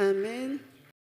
Amen.